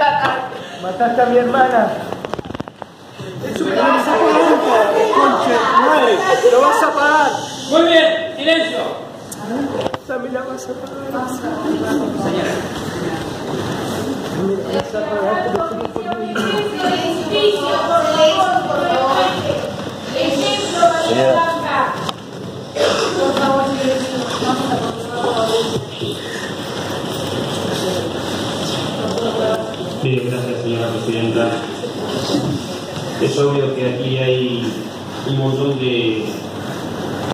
Acá está mi hermana. Conche, madre, lo vas a pagar. Muy bien, silencio. Esa me la vas a pagar. Bien, gracias señora presidenta. Es obvio que aquí hay un montón de